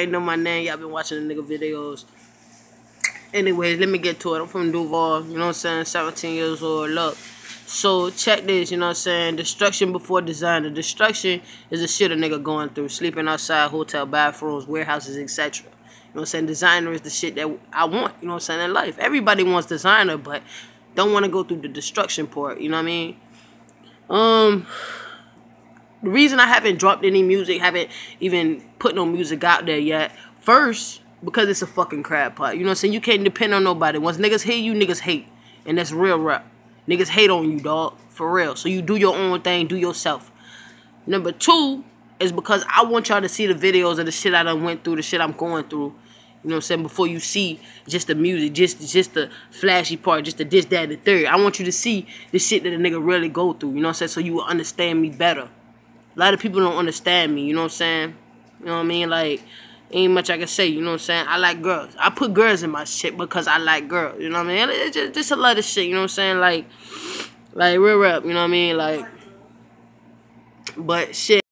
ain't know my name, y'all been watching the nigga videos. Anyways, let me get to it. I'm from Duval, you know what I'm saying? 17 years old. Look. So check this, you know what I'm saying? Destruction before design. The destruction is the shit a nigga going through. Sleeping outside, hotel bathrooms, warehouses, etc. You know what I'm saying? Designer is the shit that I want, you know what I'm saying, in life. Everybody wants designer, but don't want to go through the destruction part, you know what I mean? Um the reason I haven't dropped any music, haven't even put no music out there yet, first, because it's a fucking crab pot. You know what I'm saying? You can't depend on nobody. Once niggas hate you, niggas hate. And that's real rap. Niggas hate on you, dog. For real. So you do your own thing, do yourself. Number two is because I want y'all to see the videos of the shit I done went through, the shit I'm going through. You know what I'm saying? Before you see just the music, just just the flashy part, just the this, that, the third. I want you to see the shit that a nigga really go through. You know what I'm saying? So you will understand me better. A lot of people don't understand me, you know what I'm saying? You know what I mean? Like, ain't much I can say, you know what I'm saying? I like girls. I put girls in my shit because I like girls, you know what I mean? It's just, just a lot of shit, you know what I'm saying? Like, like real rap, you know what I mean? Like, but shit.